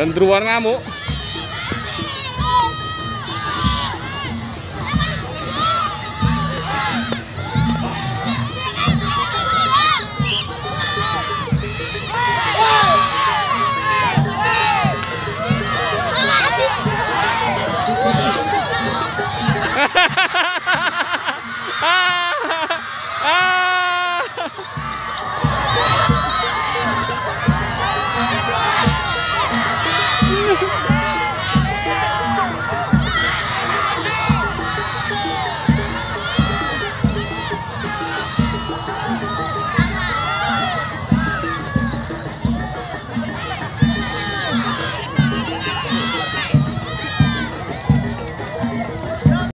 Gendruan ngamuk. Ha ha ha ha!